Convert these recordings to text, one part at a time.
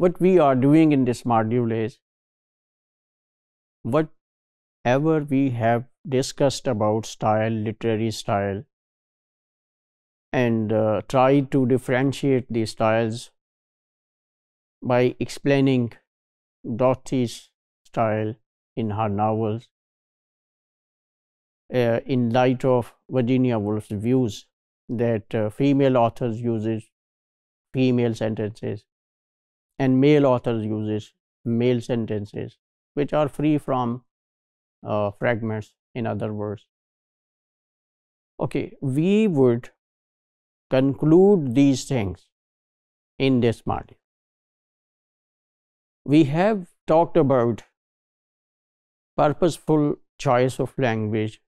what we are doing in this module is whatever we have discussed about style, literary style, and uh, try to differentiate the styles by explaining Dorothy's style in her novels uh, in light of Virginia Woolf's views that uh, female authors uses female sentences and male authors uses male sentences which are free from uh, fragments in other words okay we would conclude these things in this module we have talked about purposeful choice of language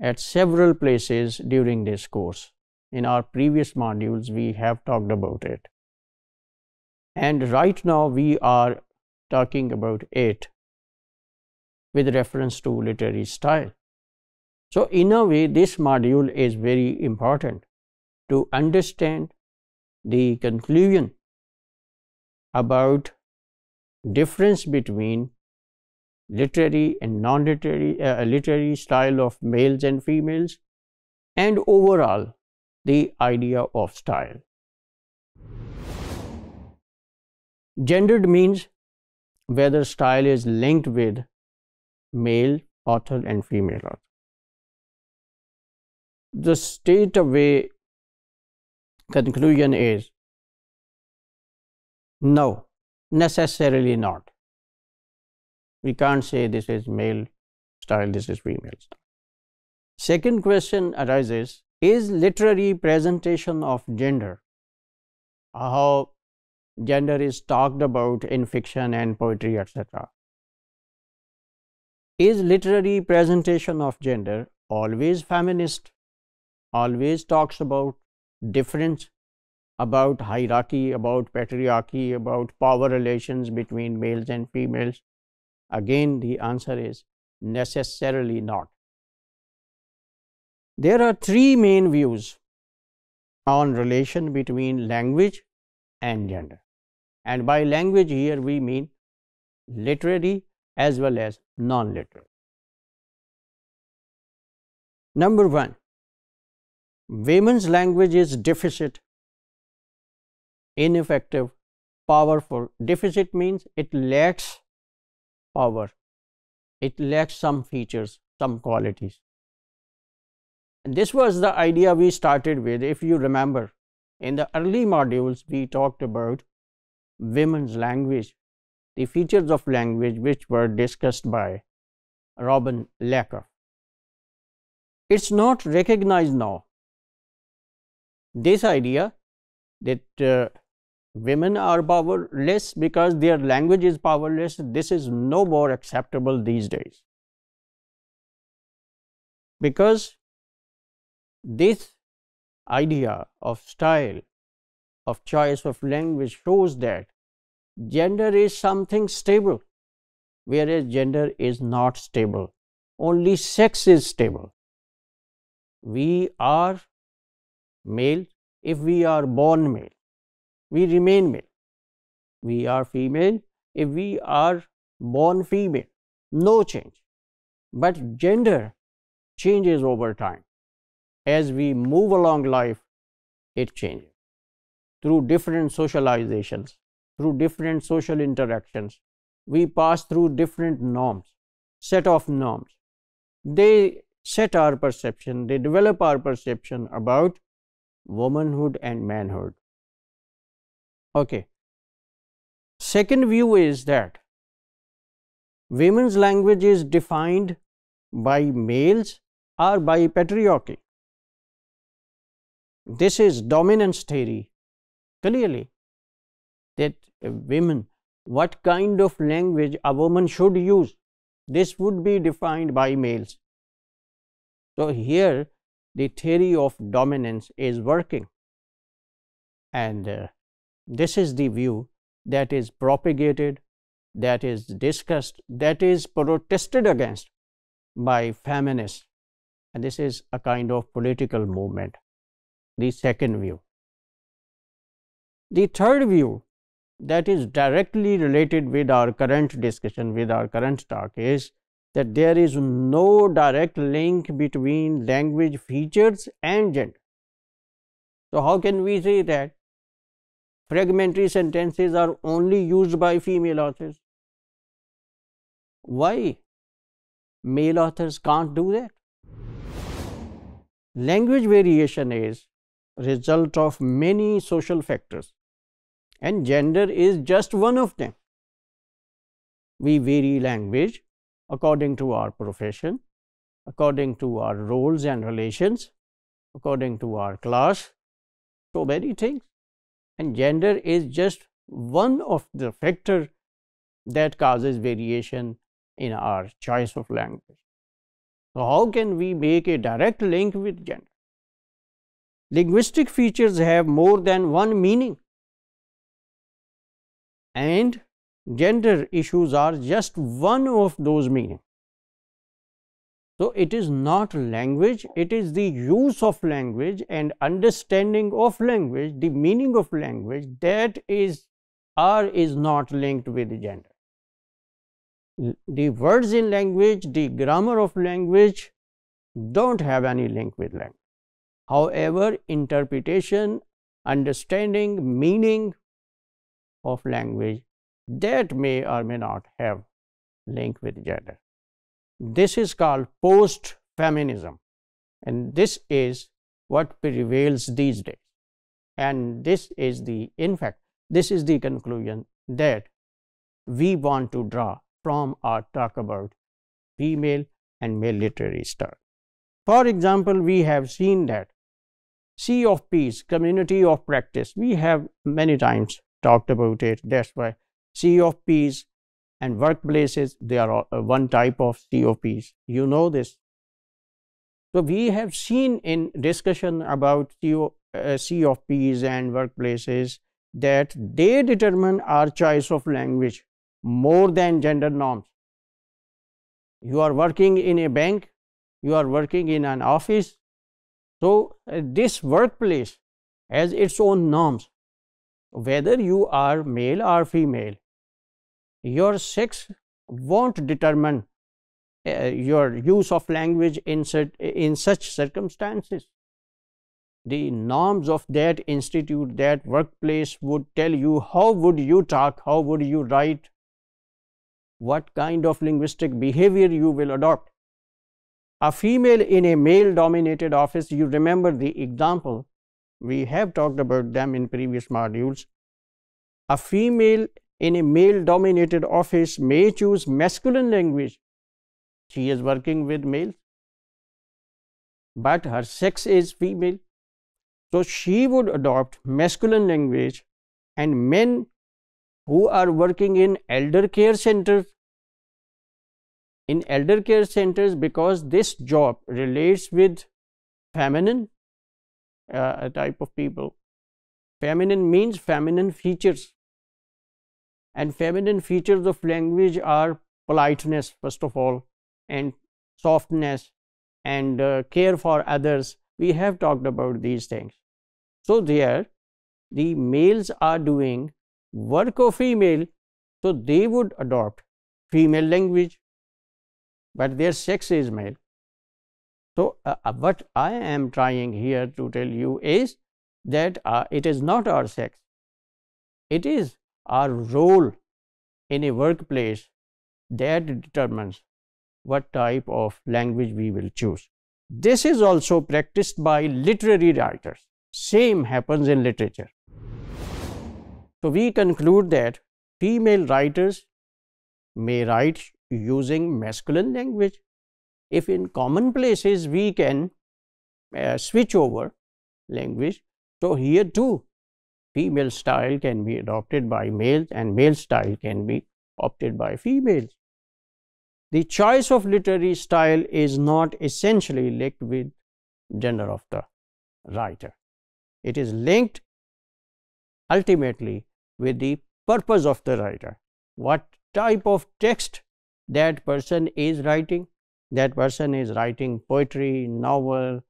at several places during this course. In our previous modules, we have talked about it. And right now, we are talking about it with reference to literary style. So, in a way, this module is very important to understand the conclusion about difference between literary and non-literary uh, literary style of males and females and overall the idea of style. Gendered means whether style is linked with male author and female author. The away conclusion is no, necessarily not. We can't say this is male style, this is female style. Second question arises Is literary presentation of gender, how gender is talked about in fiction and poetry, etc., is literary presentation of gender always feminist, always talks about difference, about hierarchy, about patriarchy, about power relations between males and females? Again, the answer is necessarily not. There are three main views on relation between language and gender. And by language here we mean literary as well as non-literary. Number one, women's language is deficit, ineffective, powerful. Deficit means it lacks power. It lacks some features, some qualities. And this was the idea we started with. If you remember, in the early modules, we talked about women's language, the features of language which were discussed by Robin Lakoff. It's not recognized now. This idea that uh, women are powerless because their language is powerless, this is no more acceptable these days. Because this idea of style, of choice of language shows that gender is something stable, whereas gender is not stable. Only sex is stable. We are male if we are born male we remain male. We are female if we are born female, no change. But gender changes over time. As we move along life, it changes through different socializations, through different social interactions. We pass through different norms, set of norms. They set our perception, they develop our perception about womanhood and manhood. Okay. Second view is that women's language is defined by males or by patriarchy. This is dominance theory clearly that women, what kind of language a woman should use, this would be defined by males. So, here the theory of dominance is working and uh, this is the view that is propagated, that is discussed, that is protested against by feminists. And this is a kind of political movement, the second view. The third view that is directly related with our current discussion, with our current talk is that there is no direct link between language features and gender. So, how can we say that fragmentary sentences are only used by female authors? Why male authors can't do that? Language variation is result of many social factors and gender is just one of them. We vary language according to our profession, according to our roles and relations, according to our class, so many things. And gender is just one of the factor that causes variation in our choice of language. So, how can we make a direct link with gender? Linguistic features have more than one meaning and gender issues are just one of those meanings. So, it is not language, it is the use of language and understanding of language, the meaning of language that is or is not linked with gender. The words in language, the grammar of language don't have any link with language. However, interpretation, understanding, meaning of language that may or may not have link with gender. This is called post feminism and this is what prevails these days and this is the in fact this is the conclusion that we want to draw from our talk about female and male literary style. For example, we have seen that C of P's community of practice we have many times talked about it that's why COPs and workplaces, they are uh, one type of COPs. You know this. So, we have seen in discussion about CO, uh, COPs and workplaces that they determine our choice of language more than gender norms. You are working in a bank, you are working in an office. So, uh, this workplace has its own norms whether you are male or female, your sex won't determine uh, your use of language in, in such circumstances. The norms of that institute, that workplace would tell you how would you talk, how would you write, what kind of linguistic behavior you will adopt. A female in a male dominated office, you remember the example we have talked about them in previous modules. A female in a male dominated office may choose masculine language. She is working with males, but her sex is female. So she would adopt masculine language and men who are working in elder care centers in elder care centers because this job relates with feminine uh, type of people. Feminine means feminine features and feminine features of language are politeness first of all and softness and uh, care for others. We have talked about these things. So, there the males are doing work of female, so they would adopt female language, but their sex is male. So, uh, uh, what I am trying here to tell you is that uh, it is not our sex, it is our role in a workplace that determines what type of language we will choose. This is also practiced by literary writers. Same happens in literature. So, we conclude that female writers may write using masculine language if in common places we can uh, switch over language. So, here too female style can be adopted by males and male style can be opted by females. The choice of literary style is not essentially linked with gender of the writer. It is linked ultimately with the purpose of the writer. What type of text that person is writing that person is writing poetry, novel,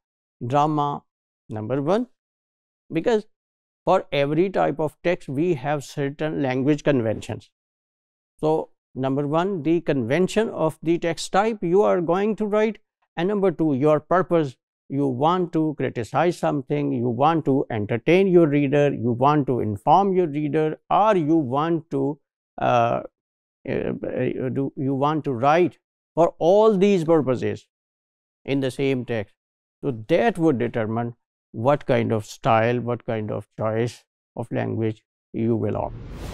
drama, number one, because for every type of text we have certain language conventions. So, number one the convention of the text type you are going to write. And number two your purpose. You want to criticize something you want to entertain your reader you want to inform your reader or you want to uh, uh, do you want to write for all these purposes in the same text. So that would determine what kind of style what kind of choice of language you will opt